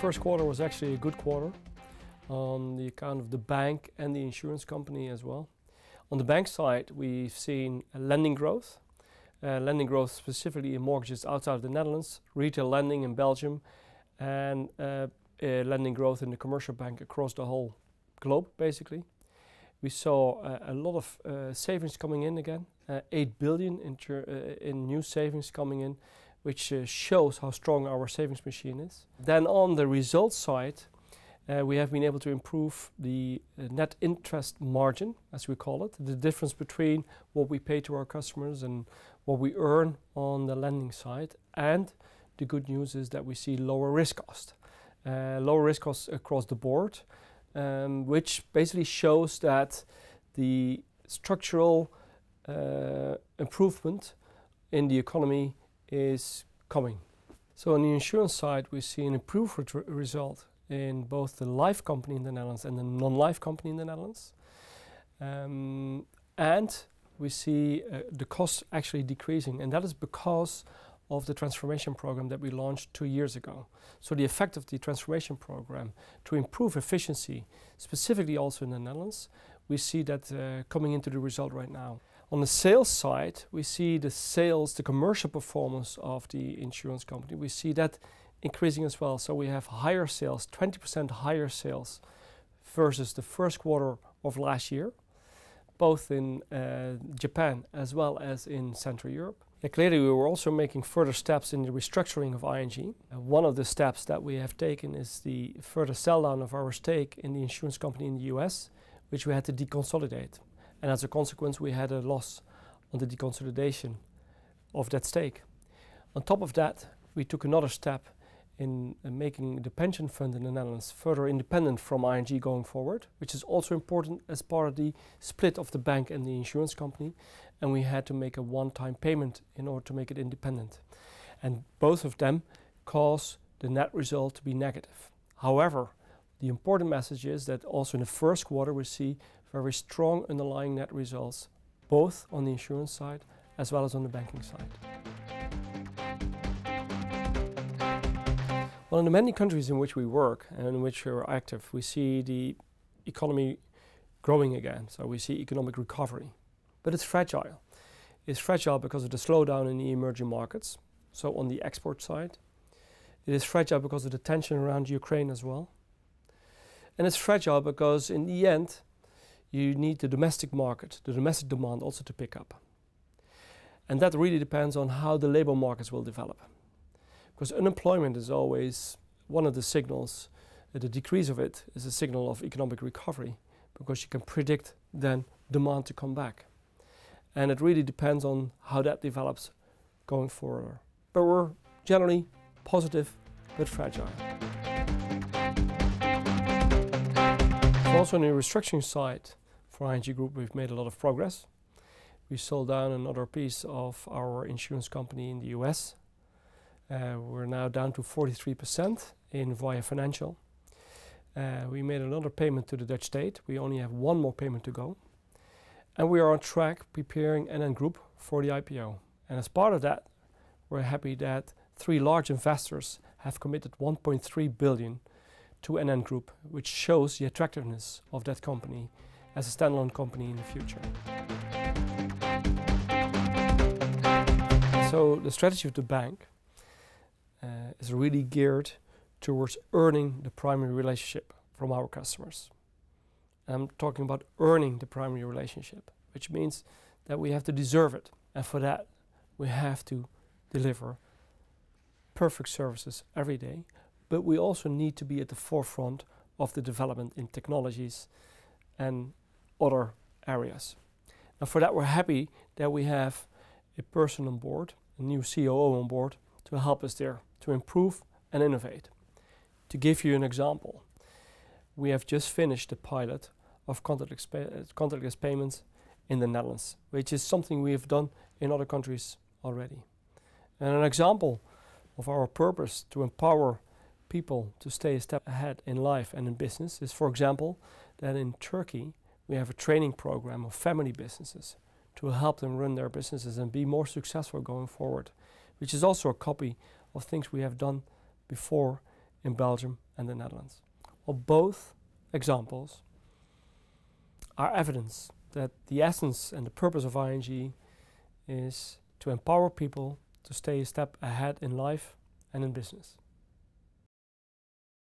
First quarter was actually a good quarter on the account of the bank and the insurance company as well. On the bank side, we've seen lending growth, uh, lending growth specifically in mortgages outside of the Netherlands, retail lending in Belgium, and uh, uh, lending growth in the commercial bank across the whole globe, basically. We saw uh, a lot of uh, savings coming in again, uh, 8 billion in, in, new savings coming in, which shows how strong our savings machine is. Then on the results side, uh, we have been able to improve the uh, net interest margin, as we call it, the difference between what we pay to our customers and what we earn on the lending side. And the good news is that we see lower risk cost, uh, lower risk costs across the board, um, which basically shows that the structural uh, improvement in the economy is coming. So on the insurance side, we see an improved re result in both the life company in the Netherlands and the non-life company in the Netherlands. Um, and we see uh, the costs actually decreasing, and that is because of the transformation program that we launched two years ago. So the effect of the transformation program to improve efficiency, specifically also in the Netherlands, we see that uh, coming into the result right now. On the sales side, we see the sales, the commercial performance of the insurance company. We see that increasing as well. So we have higher sales, 20% higher sales versus the first quarter of last year, both in uh, Japan as well as in Central Europe. Clearly, we were also making further steps in the restructuring of ING. One of the steps that we have taken is the further sell down of our stake in the insurance company in the US, which we had to deconsolidate. And as a consequence, we had a loss on the deconsolidation of that stake. On top of that, we took another step in uh, making the pension fund in the Netherlands further independent from ING going forward, which is also important as part of the split of the bank and the insurance company. And we had to make a one-time payment in order to make it independent. And both of them cause the net result to be negative. However, the important message is that also in the first quarter we see very strong underlying net results, both on the insurance side as well as on the banking side. Well, in the many countries in which we work and in which we're active, we see the economy growing again. So we see economic recovery. But it's fragile. It's fragile because of the slowdown in the emerging markets. So on the export side, it is fragile because of the tension around Ukraine as well. And it's fragile because in the end, you need the domestic market, the domestic demand also to pick up. And that really depends on how the labor markets will develop. Because unemployment is always one of the signals, uh, the decrease of it is a signal of economic recovery because you can predict then demand to come back. And it really depends on how that develops going forward. But we're generally positive but fragile. Also on the restructuring side for ING Group, we've made a lot of progress. We sold down another piece of our insurance company in the US uh, we're now down to 43% in Voya Financial. Uh, we made another payment to the Dutch state. We only have one more payment to go. And we are on track preparing NN Group for the IPO. And as part of that, we're happy that three large investors have committed 1.3 billion to NN Group, which shows the attractiveness of that company as a standalone company in the future. So the strategy of the bank uh, is really geared towards earning the primary relationship from our customers. I'm talking about earning the primary relationship, which means that we have to deserve it. And for that, we have to deliver perfect services every day. But we also need to be at the forefront of the development in technologies and other areas. Now, for that, we're happy that we have a person on board, a new COO on board, to help us there to improve and innovate. To give you an example, we have just finished the pilot of contactless, pay contactless payments in the Netherlands, which is something we have done in other countries already. And an example of our purpose to empower people to stay a step ahead in life and in business is, for example, that in Turkey we have a training program of family businesses to help them run their businesses and be more successful going forward, which is also a copy of things we have done before in Belgium and the Netherlands. Well, both examples are evidence that the essence and the purpose of ING is to empower people to stay a step ahead in life and in business.